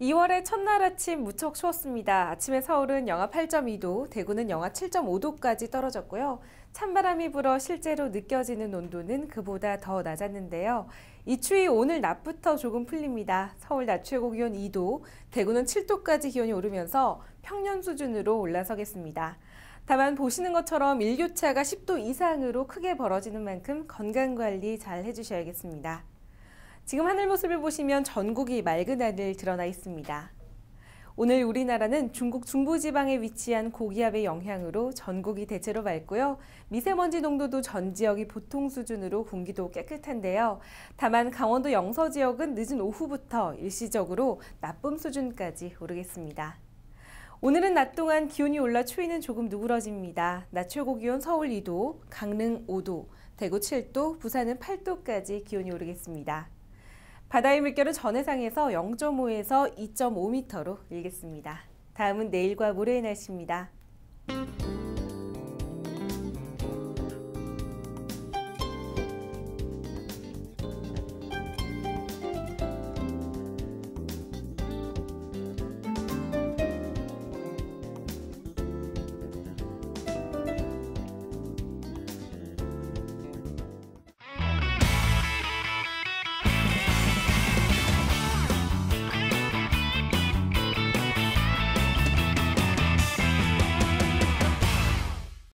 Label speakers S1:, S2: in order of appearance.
S1: 2월의 첫날 아침 무척 추웠습니다. 아침에 서울은 영하 8.2도, 대구는 영하 7.5도까지 떨어졌고요. 찬바람이 불어 실제로 느껴지는 온도는 그보다 더 낮았는데요. 이 추위 오늘 낮부터 조금 풀립니다. 서울 낮 최고 기온 2도, 대구는 7도까지 기온이 오르면서 평년 수준으로 올라서겠습니다. 다만 보시는 것처럼 일교차가 10도 이상으로 크게 벌어지는 만큼 건강관리 잘 해주셔야겠습니다. 지금 하늘 모습을 보시면 전국이 맑은 하늘 드러나 있습니다. 오늘 우리나라는 중국 중부지방에 위치한 고기압의 영향으로 전국이 대체로 맑고요. 미세먼지 농도도 전 지역이 보통 수준으로 공기도 깨끗한데요. 다만 강원도 영서 지역은 늦은 오후부터 일시적으로 나쁨 수준까지 오르겠습니다. 오늘은 낮 동안 기온이 올라 추위는 조금 누그러집니다. 낮 최고 기온 서울 2도, 강릉 5도, 대구 7도, 부산은 8도까지 기온이 오르겠습니다. 바다의 물결은 전해상에서 0.5에서 2.5m로 일겠습니다. 다음은 내일과 모레의 날씨입니다.